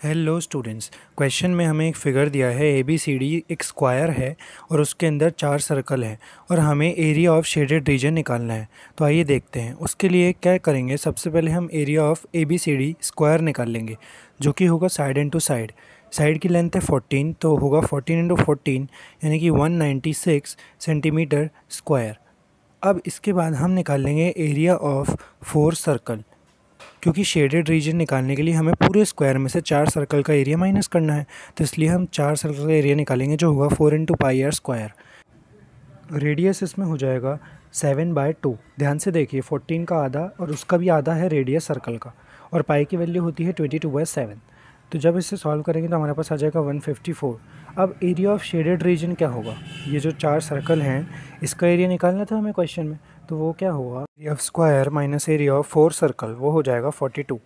Hello students question में हमें एक फ़िगर दिया है ए बी सी डी एक स्क्वायर है और उसके अंदर चार सर्कल है और हमें एरिया ऑफ़ शेडेड रीजन निकालना है। तो आइए देखते हैं। उसके लिए क्या करेंगे? सबसे पहले हम area of A B C D square निकाल लेंगे, जो कि होगा साइड इंटू साइड साइड की लेंथ है फोर्टीन तो होगा फोर्टीन इंटू फोर्टीन यानी कि one ninety six centimetre square अब इसके बाद हम निकाल लेंगे एरिया ऑफ़ फोर सर्कल क्योंकि शेडेड रीजन निकालने के लिए हमें पूरे स्क्वायर में से चार सर्कल का एरिया माइनस करना है। तो इसलिए हम चार सर्कल का एरिया निकालेंगे जो होगा four into pi R square radius इसमें हो जाएगा सेवन बाय टू ध्यान से देखिए फोर्टीन का आधा और उसका भी आधा है रेडियस सर्कल का। और पाई की वैल्यू होती है ट्वेंटी टू बाय सेवन तो जब इसे सॉल्व करेंगे तो हमारे पास आ जाएगा वन फिफ्टी फोर अब एरिया ऑफ़ शेडेड रीजन क्या होगा? ये जो चार सर्कल हैं, इसका एरिया निकालना था हमें क्वेश्चन में तो वो क्या होगा? Area of square minus area of four circle वो हो जाएगा फोर्टी टू